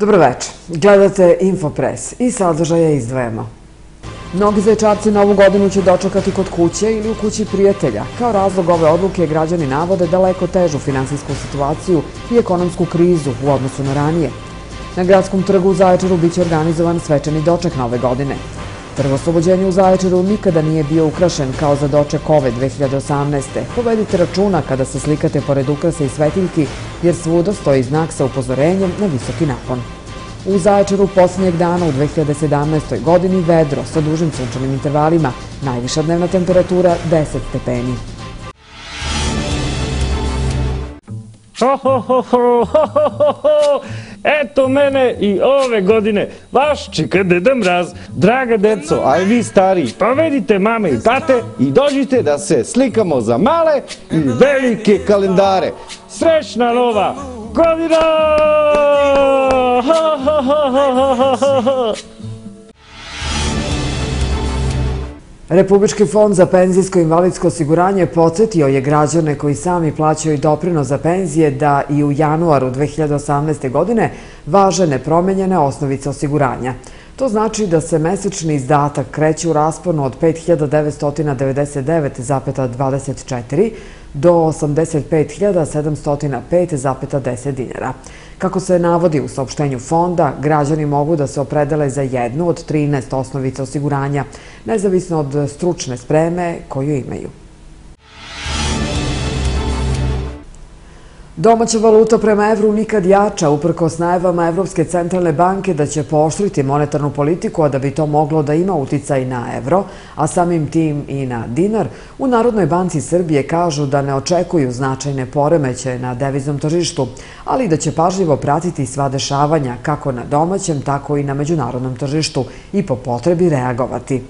Dobroveče. Gledate Infopres i sadržaje izdvojemo. Mnogi zaječarci novu godinu će dočekati kod kuće ili u kući prijatelja. Kao razlog ove odluke građani navode daleko težu finansijsku situaciju i ekonomsku krizu u odnosu na ranije. Na gradskom trgu u Zaječaru biće organizovan svečani doček nove godine. Trgoslobođenje u Zaječaru nikada nije bio ukrašen kao za doček ove 2018. Povedite računa kada se slikate pored ukrasa i svetiljki, jer svuda stoji znak sa upozorenjem na visoki napon. U Zaječaru posljednjeg dana u 2017. godini vedro sa dužim sunčanim intervalima, najviša dnevna temperatura 10 stepeni. Ho, ho, ho, ho, ho, ho, ho, Eto mene i ove godine, vaš čika Deda Mraz. Draga deco, a i vi stari, povedite mame i tate i dođite da se slikamo za male i velike kalendare. Srećna nova godina! Republički fond za penzijsko i invalidsko osiguranje podsjetio je građane koji sami plaćaju doprino za penzije da i u januaru 2018. godine važe nepromenjene osnovice osiguranja. To znači da se mesečni izdatak kreće u rasponu od 5999,24 do 85.705,10 dinara. Kako se navodi u saopštenju fonda, građani mogu da se opredele za jednu od 13 osnovica osiguranja, nezavisno od stručne spreme koju imaju. Domaća valuta prema evru nikad jača, uprko s najevama Evropske centralne banke da će pooštriti monetarnu politiku, a da bi to moglo da ima uticaj na evro, a samim tim i na dinar, u Narodnoj banci Srbije kažu da ne očekuju značajne poremeće na deviznom tržištu, ali da će pažljivo pratiti sva dešavanja kako na domaćem, tako i na međunarodnom tržištu i po potrebi reagovati.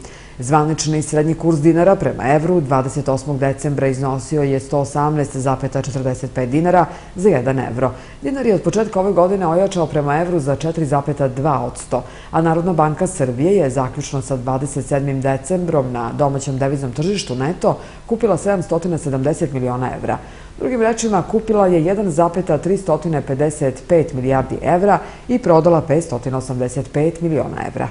Zvanični srednji kurs dinara prema evru 28. decembra iznosio je 118,45 dinara za 1 evro. Dinar je od početka ove godine ojačao prema evru za 4,2 od a Narodna banka Srbije je zaključno sa 27. decembrom na domaćem deviznom tržištu neto kupila 770 miliona evra. Drugim rečima, kupila je 1,355 milijardi evra i prodala 585 miliona evra.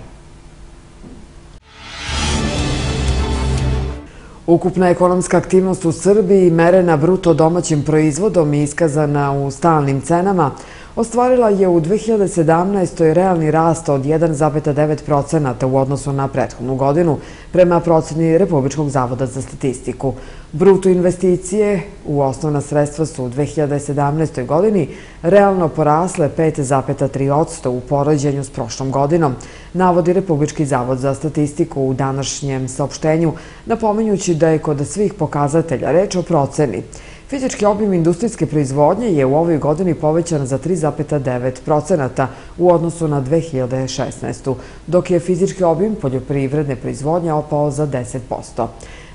Ukupna ekonomska aktivnost u Srbiji merena bruto domaćim proizvodom i iskazana u stalnim cenama ostvarila je u 2017. realni rast od 1,9% u odnosu na prethodnu godinu prema proceni Republičkog zavoda za statistiku. Bruto investicije u osnovna sredstva su u 2017. godini realno porasle 5,3% u porođenju s prošlom godinom, navodi Republički zavod za statistiku u današnjem saopštenju, napominjući da je kod svih pokazatelja reč o proceni. Fizički obim industrijske proizvodnje je u ovoj godini povećan za 3,9% u odnosu na 2016. dok je fizički obim poljoprivredne proizvodnje opao za 10%.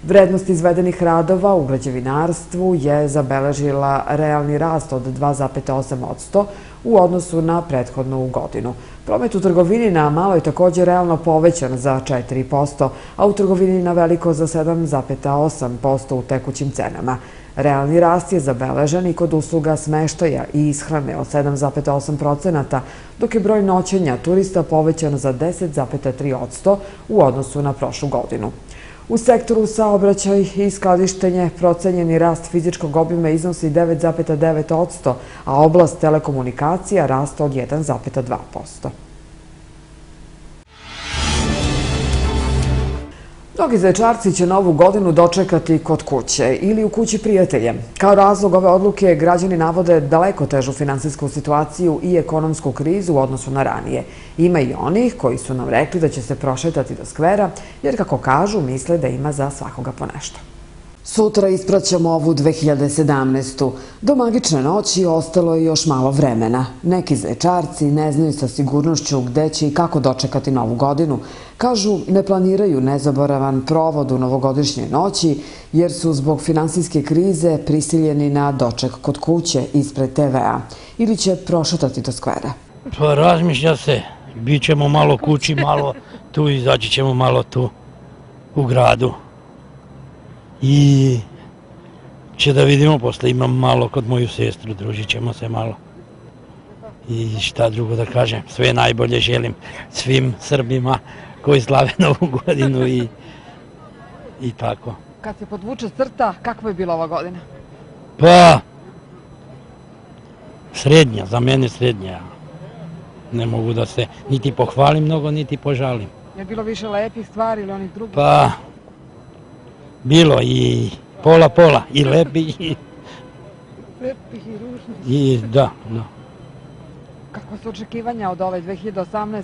Vrednost izvedenih radova u građevinarstvu je zabeležila realni rast od 2,8% u odnosu na prethodnu godinu. Promet u trgovini na malo je također realno povećan za 4%, a u trgovini na veliko za 7,8% u tekućim cenama. Realni rast je zabeležen i kod usluga smeštaja i ishrane od 7,8%, dok je broj noćenja turista povećan za 10,3% u odnosu na prošlu godinu. U sektoru saobraćaj i skladištenje procenjeni rast fizičkog obima iznosi 9,9%, a oblast telekomunikacija rasta od 1,2%. Mnogi zaječarci će novu godinu dočekati kod kuće ili u kući prijatelje. Kao razlog ove odluke građani navode daleko težu finansijsku situaciju i ekonomsku krizu u odnosu na ranije. Ima i onih koji su nam rekli da će se prošetati do skvera jer kako kažu misle da ima za svakoga po nešto. Sutra ispraćamo ovu 2017. Do magične noći ostalo je još malo vremena. Neki zvečarci ne znaju sa sigurnošću gde će i kako dočekati novu godinu. Kažu, ne planiraju nezaboravan provod u novogodišnjoj noći, jer su zbog finansijske krize prisiljeni na doček kod kuće ispred TV-a. Ili će prošetati do skvera. Pa razmišlja se. Bićemo malo kući, malo tu, izaći ćemo malo tu u gradu i će da vidimo, posle imam malo kod moju sestru, družit ćemo se malo. I šta drugo da kažem, sve najbolje želim svim Srbima koji slave Novu godinu i, i tako. Kad se podvuče crta, kakva je bila ova godina? Pa, srednja, za mene srednja. Ne mogu da se niti pohvalim mnogo, niti požalim. Je bilo više lepih stvari ili onih drugih? Pa, bilo i pola pola, i lepi i, Lepih i ružnih. i da, da. Kakva su očekivanja od ove 2018.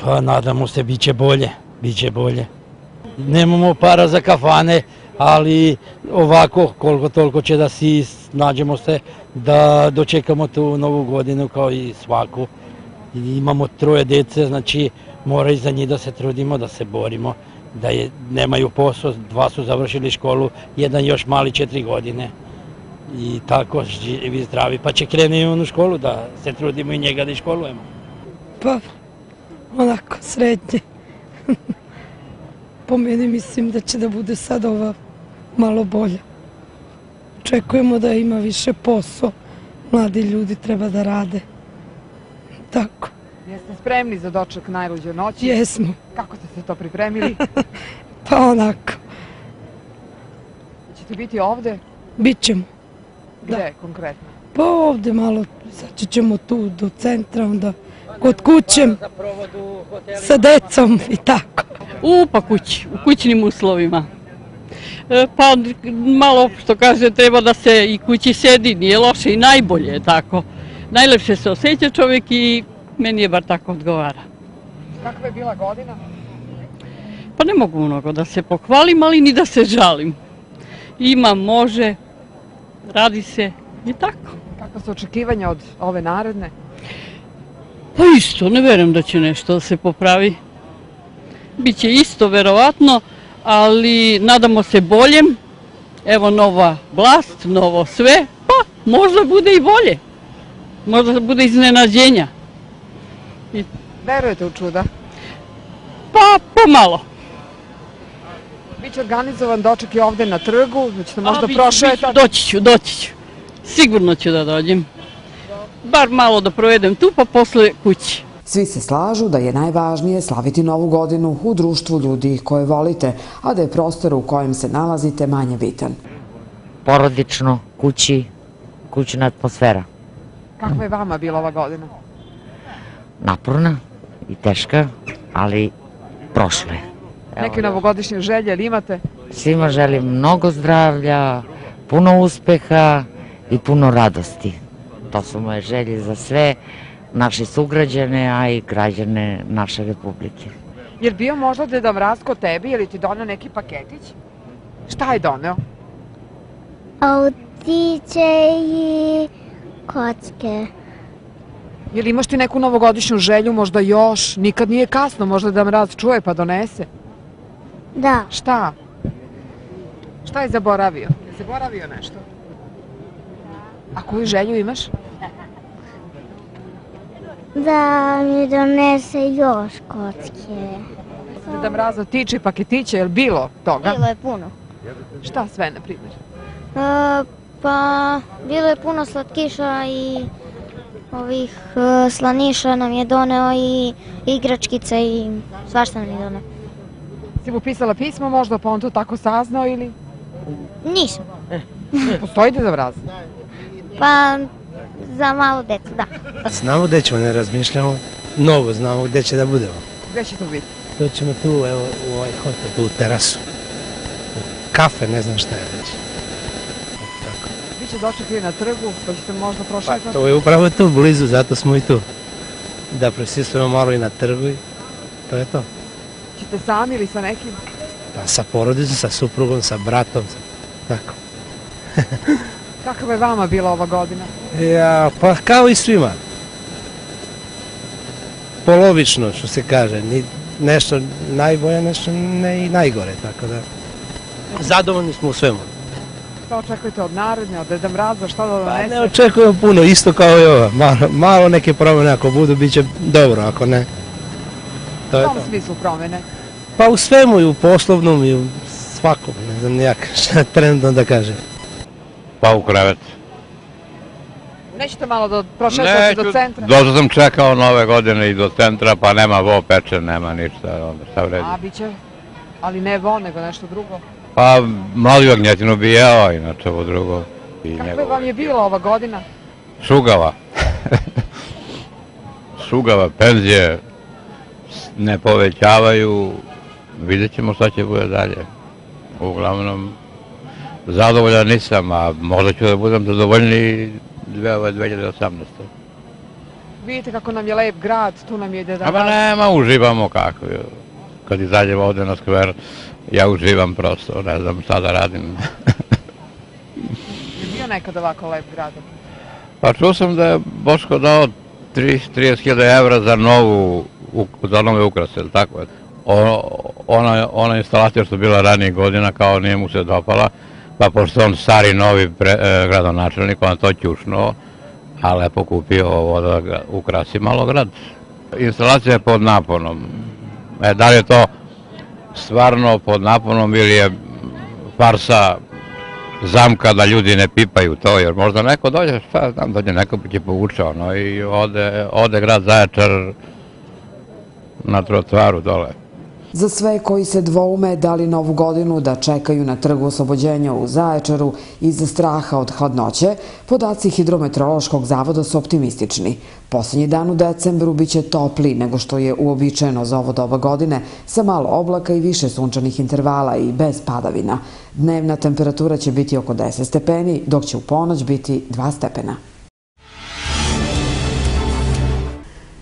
Pa nadamo se bit će bolje, bit će bolje. Nemamo para za kafane, ali ovako koliko toliko će da si nađemo se da dočekamo tu novu godinu kao i svaku. Imamo troje dece, znači mora i za njih da se trudimo, da se borimo, da je, nemaju posao, dva su završili školu, jedan još mali četiri godine. I tako živi zdravi, pa će kreni u on u školu da se trudimo i njega da školujemo. Pa, onako, srednje. po meni mislim da će da bude sad ova malo bolja. Očekujemo da ima više posao. Mladi ljudi treba da rade. Tako, Jeste spremni za doček najluđe noći? jesmo. Kako ste se to pripremili? Pa onako, Ćete biti ovde? bit ćemo. Gde konkretno? Pa ovde malo, saći ćemo tu do centra, onda kod kuće sa decom i tako. U, pa kući, u kućnim uslovima. E, Pa malo što kaže treba da se i kući sedi, nije loše i najbolje je tako. Najlepše se osjeća čovjek i meni je bar tako odgovara. Kakva je bila godina? Pa ne mogu mnogo da se pohvalim, ali ni da se žalim. Ima, može, radi se i tako. Kakva su očekivanja od ove naredne? Pa isto, ne verujem da će nešto da se popravi. Biće isto, verovatno, ali nadamo se boljem. Evo nova vlast, novo sve, pa možda bude i bolje. Možda bude iznenađenja. Verujete u čuda? Pa pomalo. Biće organizovan doček i ovde na trgu, da ćete A, možda prošetati. biću, Doći ću, doći ću. Sigurno ću da dođem. Bar malo da provedem tu, pa posle kući. Svi se slažu da je najvažnije slaviti novu godinu u društvu ljudi koje volite, a da je prostor u kojem se nalazite manje bitan. porodično, kući, kućna atmosfera. Kakva je vama bila ova godina? Naporna i teška, ali prošla je. Evo, Neke novogodišnje želje ili imate? Svima želim mnogo zdravlja, puno uspeha i puno radosti. To su moje želje za sve naše sugrađane, a i građane naše republike. Jer bio možda Deda Mraz kod tebi ili ti donio neki paketić? Šta je doneo? Autiće i kocke. Jel imaš ti neku novogodišnju želju, možda još? Nikad nije kasno, možda da Mraz čuje pa donese. Da, Šta? Šta je zaboravio? Je zaboravio nešto? A koju želju imaš? da mi donese još kocke. Deda Mraza tiče paketiće, je li bilo toga? Bilo je puno. Šta sve, na primjer? E, pa, bilo je puno slatkiša i ovih e, slaniša nam je doneo i igračkice i svašta nam je doneo. Si mu pisala pismo možda, pa on to tako saznao ili? Nisam. Postoji Deda Mraz? Pa, za malo decu, da. Znamo gdje ćemo, ne razmišljamo. Mnogo znamo gdje će da budemo. Gde će to biti? To ćemo tu, evo, u ovaj hotel, tu u terasu. U kafe, ne znam šta je već. Tako. Biće doček i na trgu, pa ćete možda Pa prošetati. to je upravo tu, blizu, zato smo i tu. Da presistujemo malo i na trgu i to je to. Ćete sami ili sa nekim? Pa sa porodicom, sa suprugom, sa bratom, sa... tako. Kakva je vama bila ova godina? Ja, pa kao i svima. Polovično, što se kaže, ni nešto najbolje, nešto ne i najgore, tako da. Zadovoljni smo u svemu. Šta očekujete od narodnja, od Deda Mraza, šta da Pa ne donese? očekujemo puno, isto kao i ova. Malo, malo neke promjene ako budu, bit će dobro, ako ne. To U je to. smislu promjene. Pa u svemu, i u poslovnom, i u svakom, ne znam nijak šta trenutno da kažem. Pa u krevet. Nećete malo da prošetate do centra? Dođo sam čekao nove godine i do centra, pa nema vo peče, nema ništa, onda šta vredi. A, bit će, ali ne vo, nego nešto drugo. Pa mladi ognjetinu bi jeo, inače ovo drugo. I njegov- vam je bila ova godina? Šugava. Šugava, penzije ne povećavaju, vidjet ćemo šta će bude dalje. Uglavnom, zadovoljan nisam, a možda ću da budem ove 2018. Vidite kako nam je lep grad, tu nam je Deda A pa Mraz. nema, uživamo kako. je. Kad izađemo ovde na skver, ja uživam prosto, ne znam šta da radim. Je bio nekad ovako lep grad? Pa čuo sam da je Boško dao 30.000 evra za novu, za nove ukrase, ili tako je. O- Ona, ona instalacija što je bila ranije godina, kao nije mu se dopala, pa pošto on stari novi pre, e, gradonačelnik, on je to ćušnuo, a lepo kupio ovo da ukrasi malo grad. Instalacija je pod naponom. E, da li je to stvarno pod naponom ili je farsa zamka da ljudi ne pipaju to, jer možda neko dođe, šta znam, dođe neko pa će povuče ono i ode, ode grad Zaječar na trotvaru dole. Za sve koji se dvoume da li novu godinu da čekaju na trgu oslobođenja u Zaječaru iz straha od hladnoće, podaci Hidrometeorološkog zavoda su optimistični. Poslednji dan u decembru biće topli nego što je uobičajeno za ovo doba godine, sa malo oblaka i više sunčanih intervala i bez padavina. Dnevna temperatura će biti oko 10 stepeni, dok će u ponoć biti 2 stepena.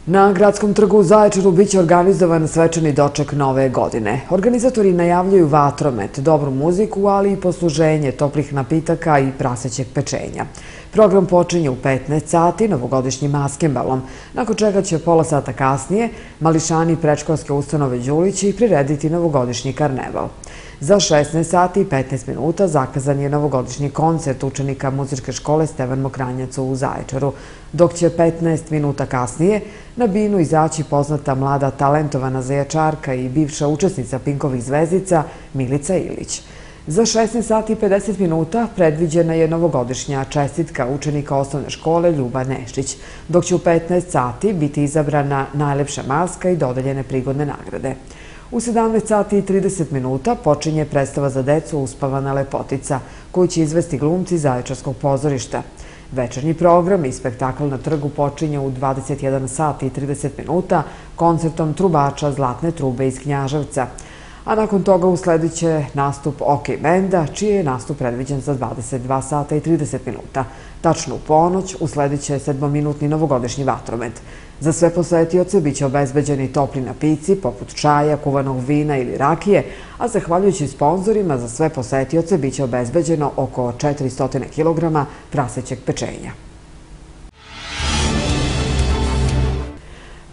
Na gradskom trgu u Zaječaru biće organizovan svečani doček nove godine. Organizatori najavljuju vatromet, dobru muziku, ali i posluženje toplih napitaka i prasećeg pečenja. Program počinje u 15 sati novogodišnjim maskembalom, nakon čega će pola sata kasnije mališani prečkolske ustanove Đulići prirediti novogodišnji karneval. Za 16 sati i 15 minuta zakazan je novogodišnji koncert učenika muzičke škole Stevan Mokranjac u Zaječaru, dok će 15 minuta kasnije na binu izaći poznata mlada talentovana zajačarka i bivša učesnica Pinkovih zvezdica Milica Ilić. Za 16 sati i 50 minuta predviđena je novogodišnja čestitka učenika osnovne škole Ljuba Nešić, dok će u 15 sati biti izabrana najlepša maska i dodeljene prigodne nagrade. U 17 sati i 30 minuta počinje predstava za decu Uspavana lepotica, koju će izvesti glumci Zaječarskog pozorišta. Večernji program i spektakl na trgu počinje u 21 sati i 30 minuta koncertom trubača Zlatne trube iz Knjaževca. A nakon toga uslediće nastup OK benda, čiji je nastup predviđen za 22 sata i 30 minuta. Tačno u ponoć uslediće sedmominutni novogodišnji vatromet. Za sve posetioce biće obezbeđeni topli napici, poput čaja, kuvanog vina ili rakije, a zahvaljujući sponzorima za sve posetioce biće obezbeđeno oko 400 kg prasećeg pečenja.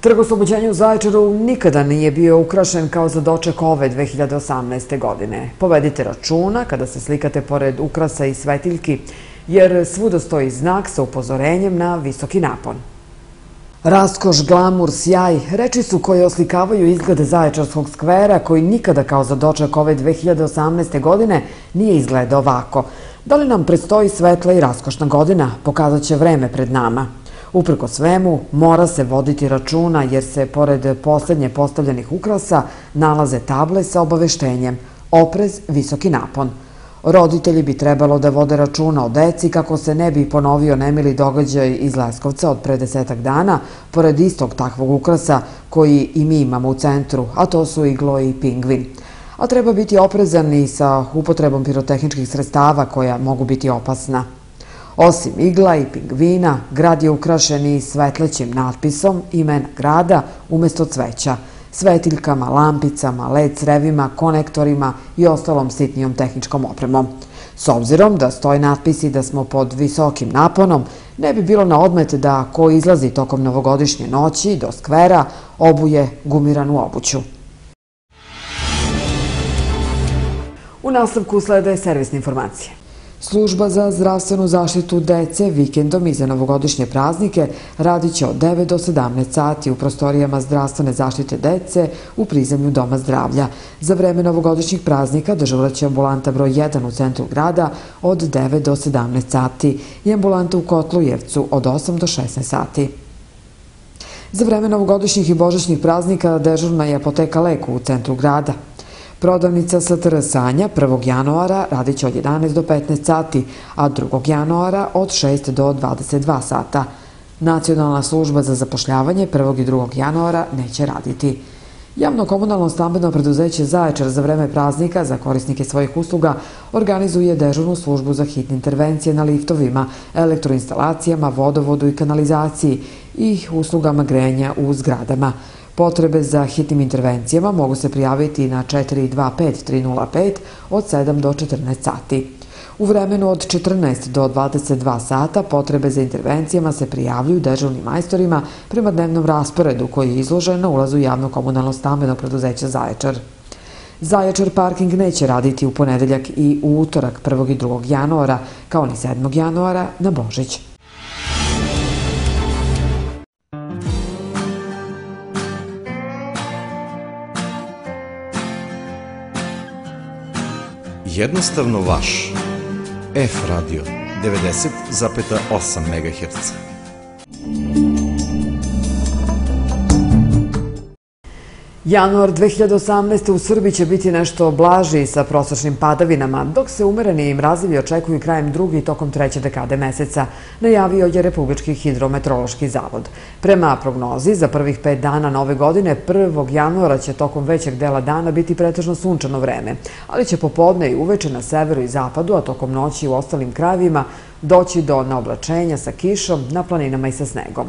Trg oslobođenja u Zaječaru nikada nije bio ukrašen kao za doček ove 2018. godine. Povedite računa kada se slikate pored ukrasa i svetiljki, jer svuda stoji znak sa upozorenjem na visoki napon. Raskoš, glamur, sjaj, reči su koje oslikavaju izglede Zaječarskog skvera koji nikada kao za doček ove 2018. godine nije izgledao ovako. Da li nam predstoji svetla i raskošna godina, pokazat će vreme pred nama. Uprko svemu, mora se voditi računa jer se pored posljednje postavljenih ukrasa nalaze table sa obaveštenjem oprez, visoki napon. Roditelji bi trebalo da vode računa o deci kako se ne bi ponovio nemili događaj iz Leskovca od pre desetak dana, pored istog takvog ukrasa koji i mi imamo u centru, a to su iglo i pingvin. A treba biti oprezan i sa upotrebom pirotehničkih sredstava koja mogu biti opasna. Osim igla i pingvina, grad je ukrašen i svetlećim natpisom imena grada umjesto cveća, svetiljkama, lampicama, led crevima, konektorima i ostalom sitnijom tehničkom opremom. S obzirom da stoje natpisi da smo pod visokim naponom, ne bi bilo na odmet da ko izlazi tokom novogodišnje noći do skvera obuje gumiranu obuću. U nastavku slede servisne informacije. Služba za zdravstvenu zaštitu dece vikendom i za novogodišnje praznike radit će od 9 do 17 sati u prostorijama zdravstvene zaštite dece u prizemlju Doma zdravlja. Za vreme novogodišnjih praznika državlja će ambulanta broj 1 u centru grada od 9 do 17 sati i ambulanta u Kotlujevcu od 8 do 16 sati. Za vreme novogodišnjih i božišnjih praznika dežurna je apoteka Leku u centru grada. Prodavnica STR Sanja 1. januara radit će od 11 do 15 sati, a 2. januara od 6 do 22 sata. Nacionalna služba za zapošljavanje 1. i 2. januara neće raditi. Javno-komunalno stambeno preduzeće Zaječar za vreme praznika za korisnike svojih usluga organizuje dežurnu službu za hitne intervencije na liftovima, elektroinstalacijama, vodovodu i kanalizaciji i uslugama grenja u zgradama. Potrebe za hitnim intervencijama mogu se prijaviti na 425305 od 7 do 14 sati. U vremenu od 14 do 22 sata potrebe za intervencijama se prijavljuju dežavnim majstorima prema dnevnom rasporedu koji je izložen na ulazu javno-komunalno stambenog preduzeća Zaječar. Zaječar parking neće raditi u ponedeljak i u utorak 1. i 2. januara, kao ni 7. januara na Božić. Jednostavno vaš. F radio 90,8 MHz. Januar 2018. u Srbiji će biti nešto blaži sa prosječnim padavinama, dok se umereni i mrazivi očekuju krajem drugi i tokom treće dekade meseca, najavio je Republički hidrometrološki zavod. Prema prognozi, za prvih pet dana nove godine, 1. januara će tokom većeg dela dana biti pretežno sunčano vreme, ali će popodne i uveče na severu i zapadu, a tokom noći u ostalim krajevima, doći do naoblačenja sa kišom na planinama i sa snegom.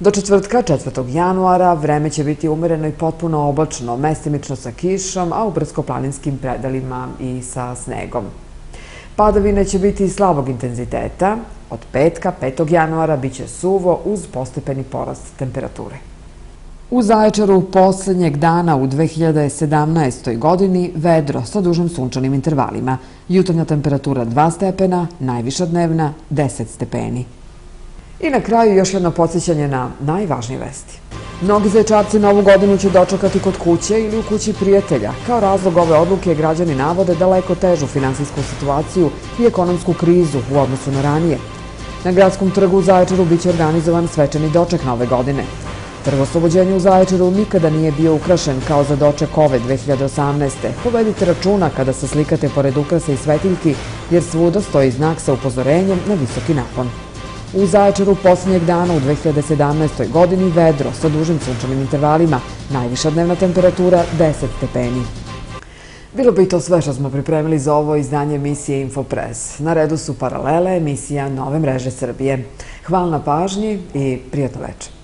Do četvrtka, 4. januara, vreme će biti umereno i potpuno oblačno, mestimično sa kišom, a u brdsko-planinskim predalima i sa snegom. Padavine će biti slabog intenziteta. Od petka, 5. januara, bit će suvo uz postepeni porast temperature. U Zaječaru posljednjeg dana u 2017. godini vedro sa dužim sunčanim intervalima. Jutarnja temperatura 2 stepena, najviša dnevna 10 stepeni. I na kraju još jedno podsjećanje na najvažnije vesti. Mnogi zaječarci novu godinu će dočekati kod kuće ili u kući prijatelja. Kao razlog ove odluke građani navode daleko težu finansijsku situaciju i ekonomsku krizu u odnosu na ranije. Na gradskom trgu u Zaječaru biće organizovan svečani doček nove godine. Trgoslobođenje u Zaječaru nikada nije bio ukrašen kao za doček ove 2018. Povedite računa kada se slikate pored ukrasa i svetiljki, jer svuda stoji znak sa upozorenjem na visoki napon. U Zaječaru posljednjeg dana u 2017. godini vedro sa dužim sunčanim intervalima, najviša dnevna temperatura 10 stepeni. Bilo bi to sve što smo pripremili za ovo izdanje emisije Infopress. Na redu su paralele emisija Nove mreže Srbije. Hvala na pažnji i prijatno večer.